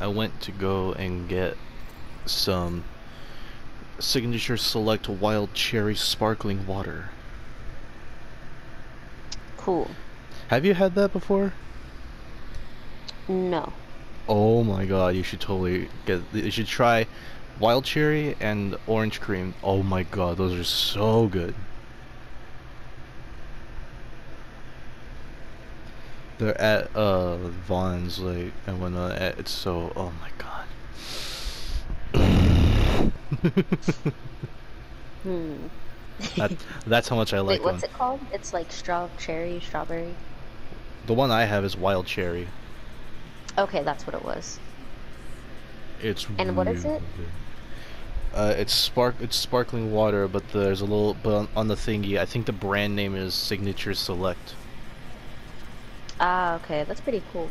I went to go and get some signature select wild cherry sparkling water. Cool. Have you had that before? No. Oh my god, you should totally get you should try wild cherry and orange cream. Oh my god, those are so good. They're at uh Vons like and when uh, it's so oh my god. Hmm. that, that's how much I like Wait, what's them. it called? It's like straw cherry, strawberry. The one I have is wild cherry. Okay, that's what it was. It's And what is it? good. Uh, it's spark. It's sparkling water, but there's a little. But on, on the thingy, I think the brand name is Signature Select. Ah, okay, that's pretty cool.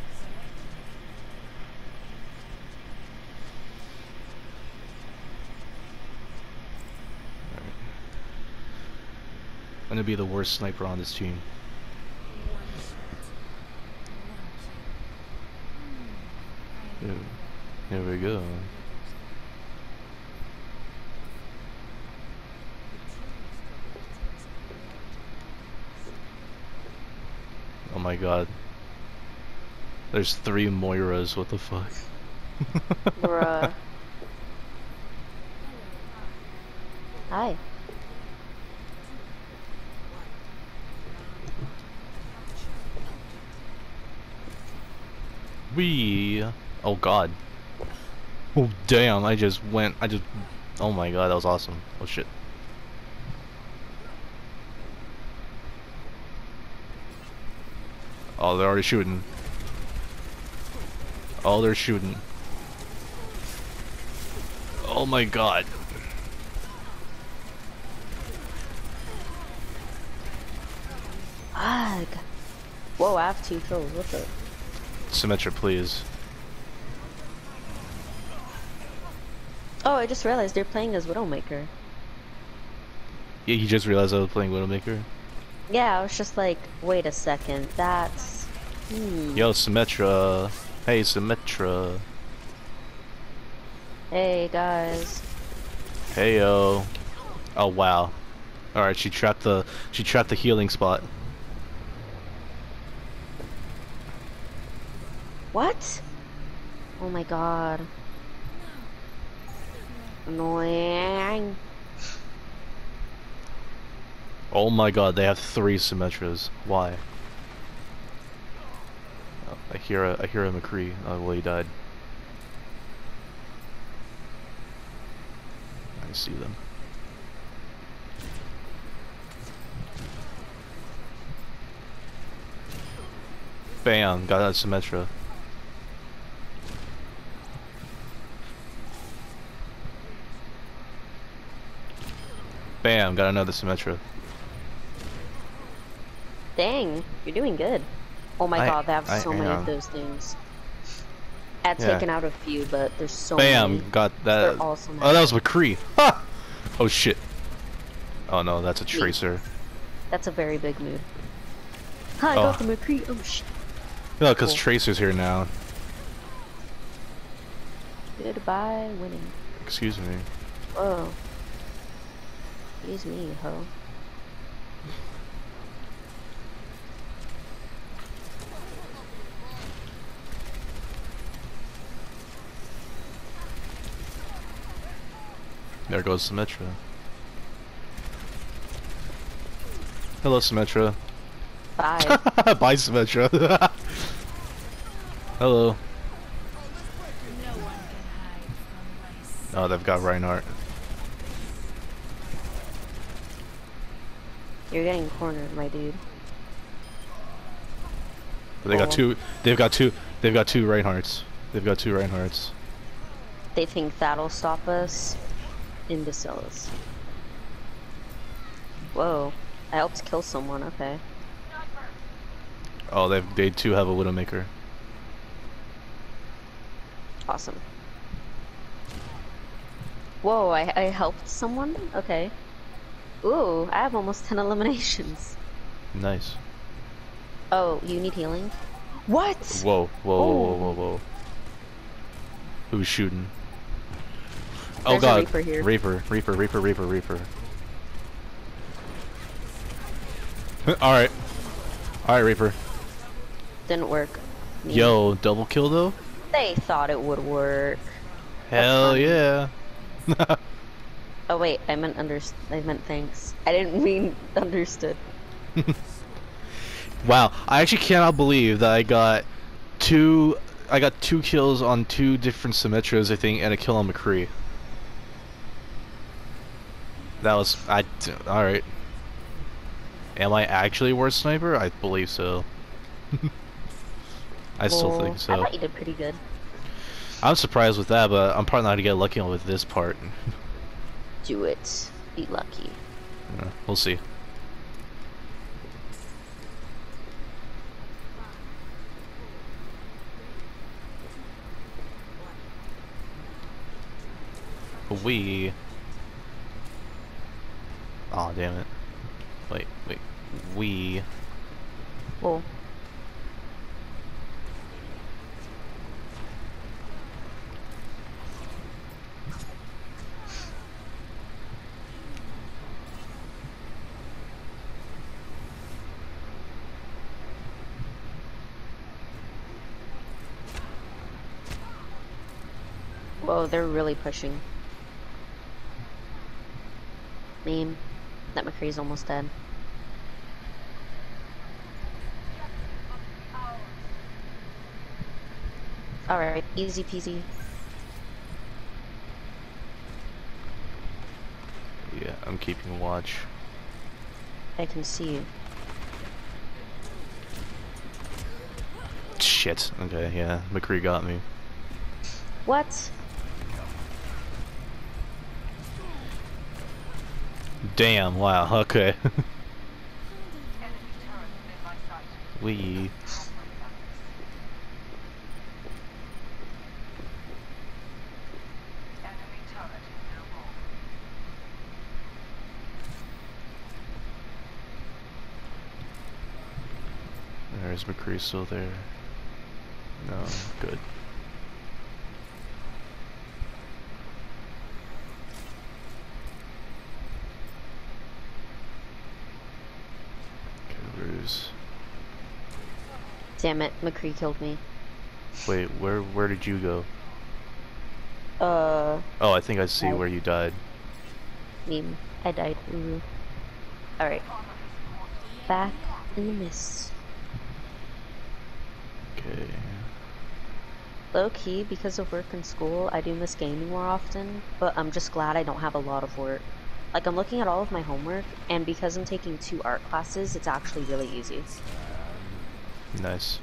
I'm gonna be the worst sniper on this team. Yeah. Here we go. Oh my god. There's three Moiras, what the fuck? Bruh. Hi. We. Oh god. Oh damn! I just went. I just. Oh my god, that was awesome. Oh shit. Oh, they're already shooting. Oh, they're shooting. Oh my god. Ugh. Whoa, I have two kills. What's up? Symmetra, please. Oh, I just realized they're playing as Widowmaker. Yeah, you just realized I was playing Widowmaker. Yeah, I was just like, wait a second, that's... Hmm. Yo, Symmetra. Hey, Symmetra. Hey, guys. Hey yo. Oh wow. Alright, she trapped the she trapped the healing spot. What? Oh my god. Annoying. Oh my god, they have three Symmetras. Why? I hear a I hear a McCree. Oh well he died. I see them. Bam, got that Symmetra. Bam, got another Symmetra. Dang, you're doing good. Oh my I- god, they have I so many of those things. I've Yeah. taken out a few, but there's so Bam, many. got They're that. all Oh, that was McCree. Ha! Oh shit. Oh no, that's a tracer. That's a very big move. Hi, I Oh. got the McCree. Oh shit. No, because Cool. Tracer's here now. Goodbye, winning. Excuse me. Whoa. Excuse me, ho. There goes Symmetra. Hello, Symmetra. Bye. Bye, Symmetra. Hello. Oh, they've got Reinhardt. You're getting cornered, my dude. They got Oh. two. They've got two. They've got two Reinhardts. They've got two Reinhardts. They think that'll stop us. Imbeciles. Whoa. I helped kill someone, okay. Oh, they they too have a Widowmaker. Awesome. Whoa, I, I helped someone? Okay. Ooh, I have almost 10 eliminations. Nice. Oh, you need healing? What? Whoa, whoa, whoa, whoa, Oh. whoa, whoa. Who's shooting? Oh There's god. Reaper here. Reaper, Reaper, Reaper, Reaper, Reaper. Alright. Alright, Reaper. Didn't work. Yo, double kill though? They thought it would work. Hell yeah. Oh wait, I meant under. I meant thanks. I didn't mean understood. wow, I actually cannot believe that I got two I got two kills on two different Symmetras, I think, and a kill on McCree. That was I alright. Am I actually a worse sniper? I believe so. I still Well, think I so. thought you did pretty good. I'm surprised with that, but I'm probably not gonna get lucky with this part. Do it. Be lucky. Uh, we'll see. We. Oh damn it! Wait, wait. We. Well, Whoa, they're really pushing. Meme. That McCree's almost dead. Alright, easy peasy. Yeah, I'm keeping watch. I can see you. Shit. Okay, yeah. McCree got me. What? Damn, wow, okay. we. There's McCree still there. No, good. Okay, where's... Damn it, McCree killed me. Wait, where where did you go? Uh, Oh, I think I see Oh. where you died. meme. I died. Ooh. Alright. Back in the mist. Okay. Low key, because of work and school, I do miss gaming more often, but I'm just glad I don't have a lot of work. Like, I'm looking at all of my homework, and because I'm taking two art classes, it's actually really easy. Nice.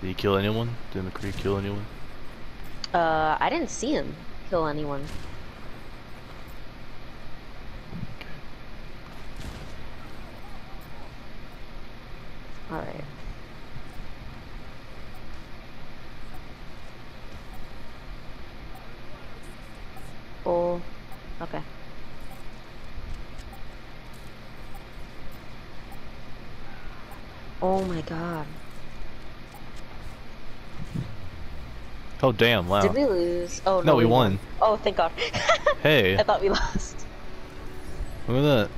Did he kill anyone? Did McCree kill anyone? Uh, I didn't see him kill anyone. Alright. Oh, okay. Oh my god. Oh damn! Wow. Did we lose? Oh no, No, we won. Oh, thank god. Hey, I thought we lost. look at that.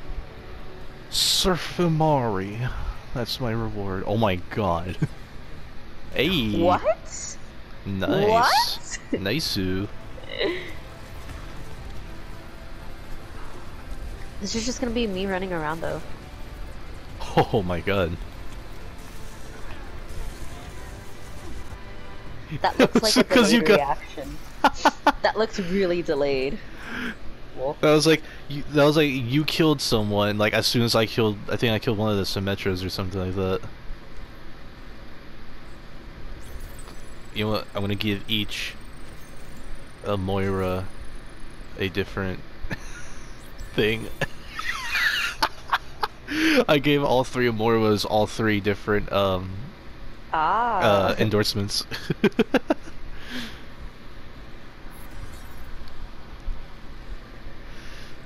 Surfimari. That's my reward. Oh my god. hey. What? Nice. What? nice. This is just gonna be me running around though. Oh my god. That looks like a Because you delayed got- reaction. that looks really delayed. Well, That was like you, that was like you killed someone like as soon as I killed I think I killed one of the Symmetras or something like that. You know what? I'm gonna give each a Moira a different thing. I gave all three of Moiras all three different um ah. uh endorsements.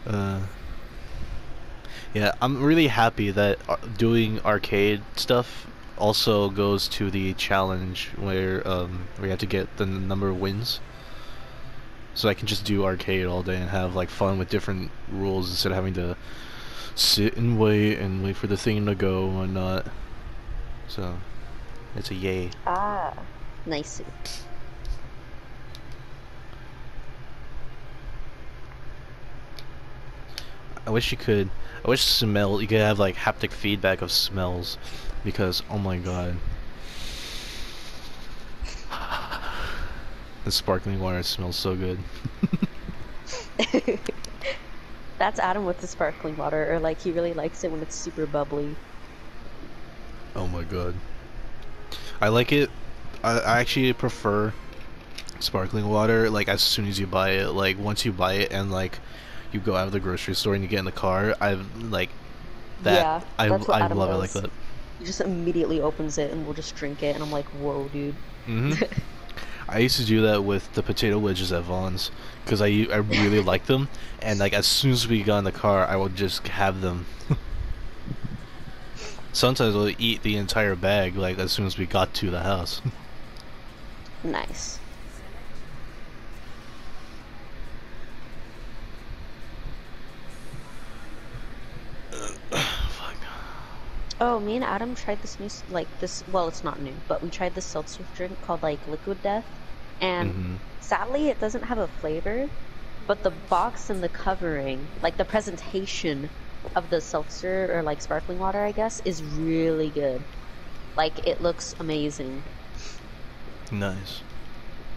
uh yeah, I'm really happy that uh, doing arcade stuff also goes to the challenge where um you have to get the number of wins. So I can just do arcade all day and have like fun with different rules instead of having to sit and wait and wait for the thing to go and whatnot. So it's a yay. Ah, nice. I wish you could. I wish smell. You could have like haptic feedback of smells, because oh my god, the sparkling water smells so good. That's Adam with the sparkling water, or like he really likes it when it's super bubbly. Oh my god, I like it. I, I actually prefer sparkling water. Like as soon as you buy it, like once you buy it and like you go out of the grocery store and you get in the car, I like that. Yeah, I that's what I Adam love it like that. He just immediately opens it and we'll just drink it, and I'm like, whoa, dude. hmm I used to do that with the potato wedges at Vons because I I really like them, and like as soon as we got in the car, I would just have them. Sometimes we'll eat the entire bag like as soon as we got to the house. Nice. Oh, me and Adam tried this new, like this. Well, it's not new, but we tried this seltzer drink called like Liquid Death, and Mhm. sadly, it doesn't have a flavor. But the box and the covering, like the presentation of the seltzer or like sparkling water, I guess, is really good. Like it looks amazing. Nice.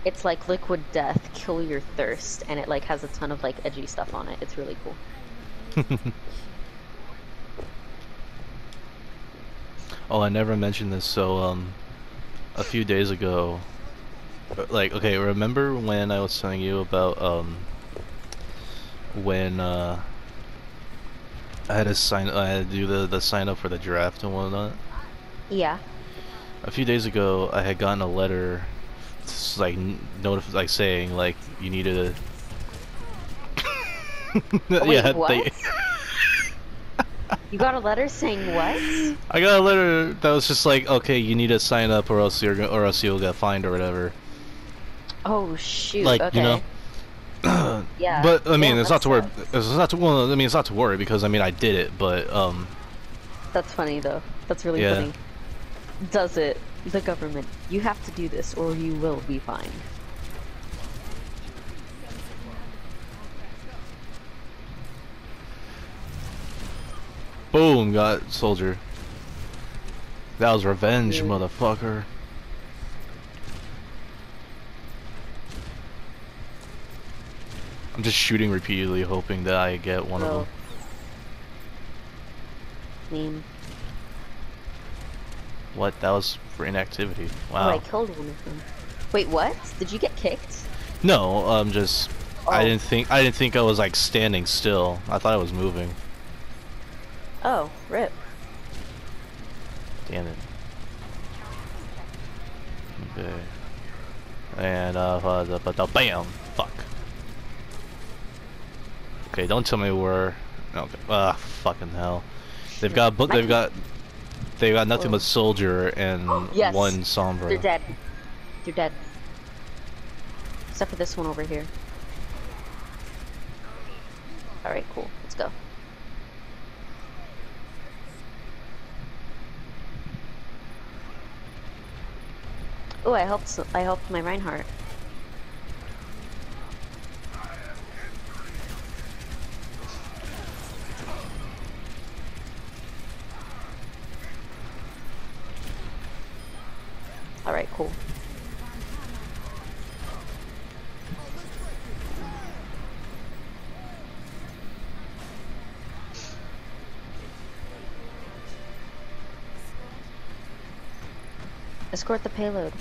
It's like Liquid Death, kill your thirst, and it like has a ton of like edgy stuff on it. It's really cool. oh, I never mentioned this. So um, a few days ago, uh, like okay, remember when I was telling you about um when uh I had to sign I had to do the the sign up for the draft and whatnot. Yeah. A few days ago, I had gotten a letter, like notif- like saying like you needed to. Wait, yeah, what? they- You got a letter saying what? I got a letter that was just like, okay, you need to sign up or else you're or else you'll get fined or whatever. Oh shoot. Like, okay. you know. Yeah. But I mean, Well, it's not to worry. It's not to well. I mean, it's not to worry because I mean I did it, but um, That's funny though. That's really Yeah. funny. Does it? The government. You have to do this or you will be fined. boom, got soldier. That was revenge, Yeah. motherfucker. I'm just shooting repeatedly, hoping that I get one of them. Mean. What? That was for inactivity. Oh, I killed one of them. Wait, what? Did you get kicked? No, um, just Oh. I didn't think I didn't think I was like standing still. I thought I was moving. Oh, rip. Damn it. Okay. And uh, uh but the bam, fuck. Okay, don't tell me where. Okay. Ah, fucking hell. They've got but they've got they've got nothing but soldier and Yes. one They're dead. They're dead. Except for this one over here. Alright, cool. Let's go. Oh, I helped. I helped my Reinhardt. All right, cool. Escort the payload.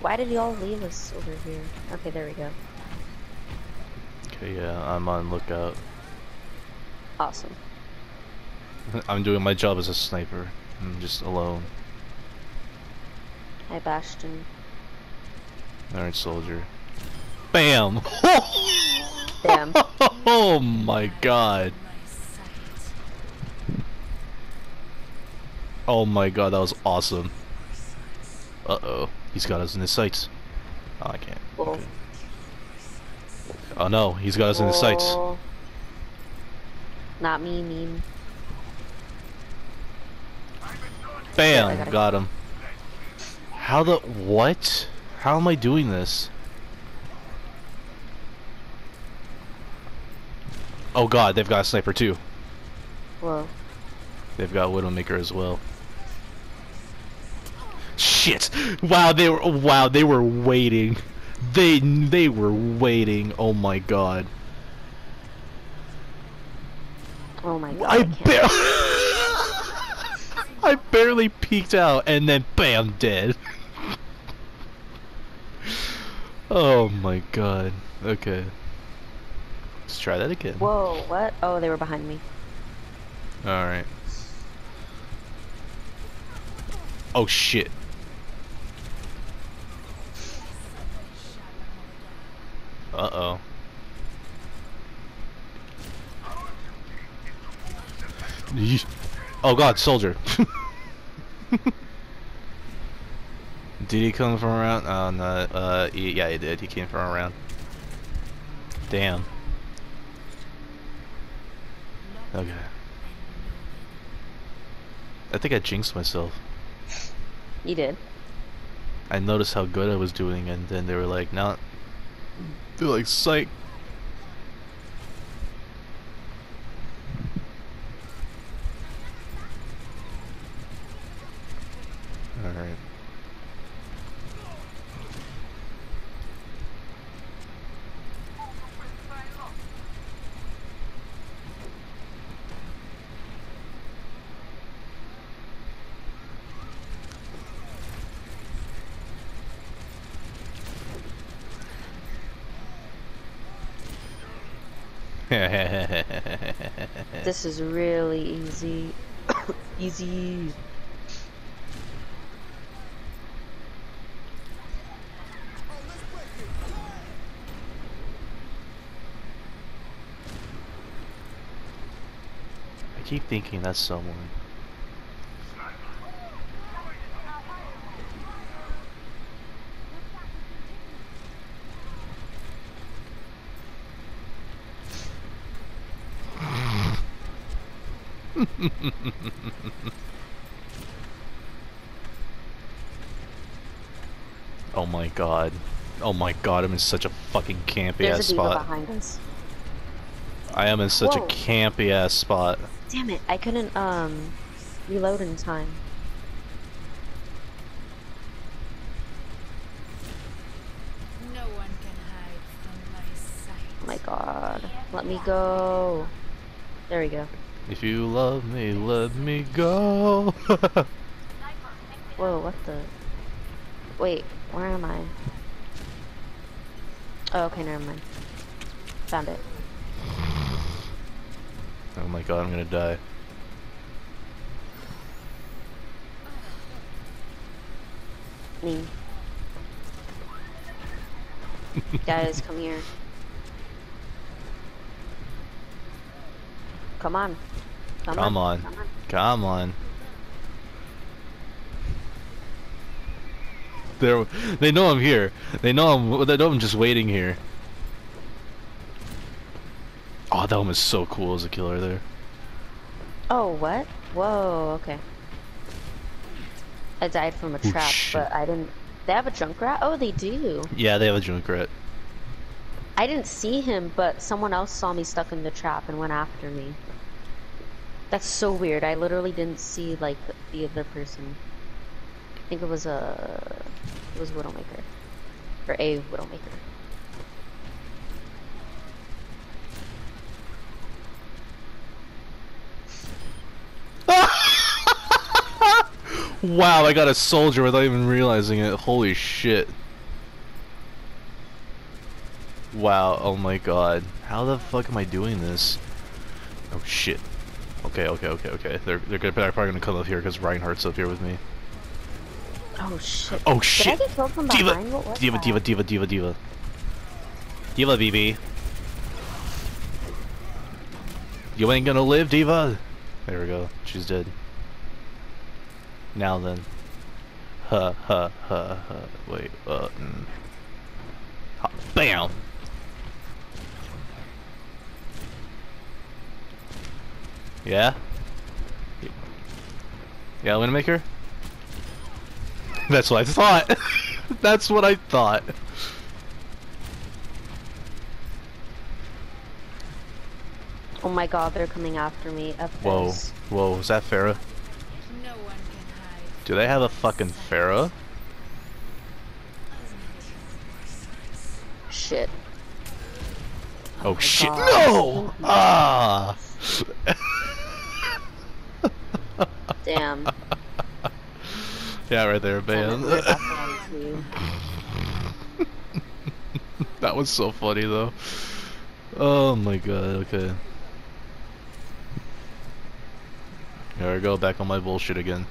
Why did y'all leave us over here? Okay, there we go. Okay, yeah, I'm on lookout. Awesome. I'm doing my job as a sniper. I'm just alone. Hi, Bastion. Alright, soldier. Bam! Bam. oh my god. Oh my god, that was awesome. Uh-oh. He's got us in his sights. Oh, I can't. Oh, okay. oh no, he's got us in his sights. Not me, meme. Bam, gotta- got him. How the what? How am I doing this? Oh god, they've got a sniper too. Whoa. They've got Widowmaker as well. Shit! Wow, they were wow, they were waiting. They they were waiting. Oh my god. Oh my god. I I barely I barely peeked out and then bam dead. oh my god. Okay. Let's try that again. Whoa, what? Oh, they were behind me. Alright. Oh shit. Uh oh. Yeesh. Oh god, soldier. did he come from around? Oh no, uh, he- yeah he did. He came from around. Damn. Okay. I think I jinxed myself. You did. I noticed how good I was doing, and then they were like, "No." They're like, "Psych." All right. This is really easy. easy. I keep thinking that's someone. oh my god. Oh my god, I'm in such a fucking campy There's ass a D.Va spot. behind us. I am in such Whoa. a campy ass spot. Damn it! I couldn't um reload in time. No one can hide from my sight. Oh my god. Let me go. There we go. If you love me, let me go. Whoa, what the? Wait, where am I? Oh, okay, never mind. Found it. oh my god, I'm gonna die. Me. Guys, come here. Come on. Come, Come on. Come on. Come on. They're, they know I'm here. They know I'm. They know I'm just waiting here. Oh, that one is so cool as a killer there. Oh, what? Whoa, okay. I died from a trap, shit. but I didn't. They have a Junkrat? Oh, they do. Yeah, they have a Junkrat. I didn't see him, but someone else saw me stuck in the trap and went after me. That's so weird. I literally didn't see like the other person. I think it was a it was Widowmaker or a Widowmaker. Wow, I got a soldier without even realizing it. Holy shit. Wow, oh my god. How the fuck am I doing this? Oh shit. Okay, okay, okay, okay. They're they're, gonna, they're probably gonna come up here because Reinhardt's up here with me. Oh shit. Oh shit! Did I get killed from D.Va! behind? What was D.Va, that? D.Va, D.Va, D.Va, D.Va. D.Va, BB. You ain't gonna live, D.Va! There we go. She's dead. Now then. Ha ha ha ha. Wait, uh. Mm. Ha, bam! Yeah? Yeah, Widowmaker? That's what I thought! That's what I thought! Oh my god, they're coming after me. F Whoa, this. whoa, is that Pharah? No one can hide. Do they have a fucking Pharah? Shit. Oh my shit, God. no! Ah! Damn. yeah, right there, man. it, we're back on two. that was so funny though. Oh my god, okay. There we go, back on my bullshit again.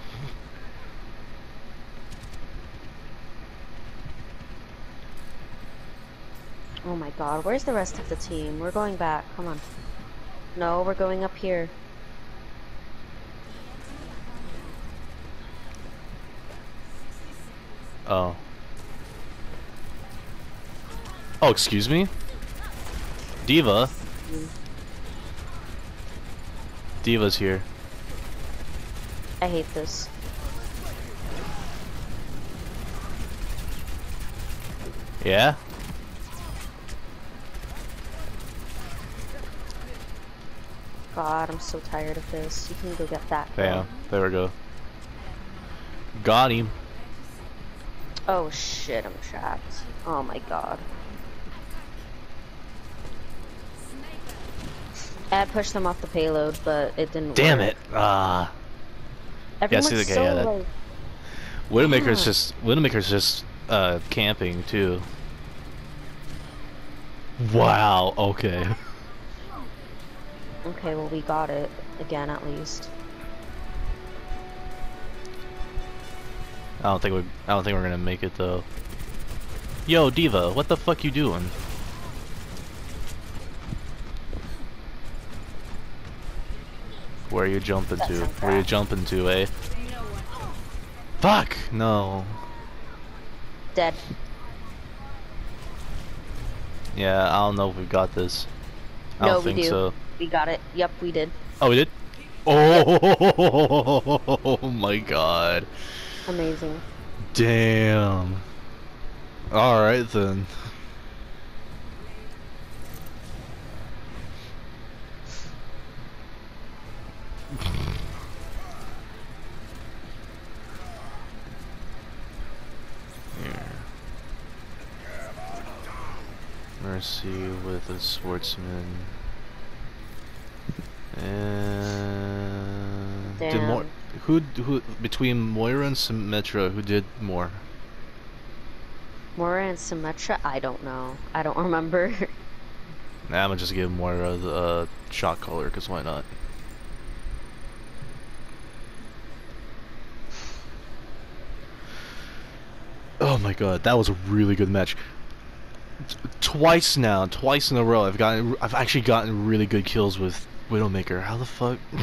Oh my god, where's the rest of the team? We're going back, come on. No, we're going up here. Oh. Oh, excuse me? D.Va? D.Va's here. I hate this. Yeah? God, I'm so tired of this. You can go get that. Bam. There we go. Got him. Oh shit, I'm trapped. Oh my god. I pushed them off the payload, but it didn't work. Damn work. it. Ah. Everyone's see the guy, so yeah, like, Widowmaker's Yeah. just Widowmaker's just uh camping too. Wow, okay. okay, well we got it again at least. I don't think we I don't think we're gonna make it though. Yo, D.Va, what the fuck you doing? Where are you jumping That's to? Where are you jumping to, eh? Fuck! No. Dead. Yeah, I don't know if we got this. I No, don't we do. so. We got it. Yep, we did. Oh, we did? Oh my god. Amazing. Damn. Alright then. Here. Mercy with a swordsman. And did more Damn. Who who between Moira and Symmetra who did more? Moira and Symmetra? I don't know. I don't remember. Nah, I'm gonna just give Moira the uh, shot color, cause why not? Oh my god, that was a really good match. T- Twice now, twice in a row, I've gotten, I've actually gotten really good kills with Widowmaker. How the fuck?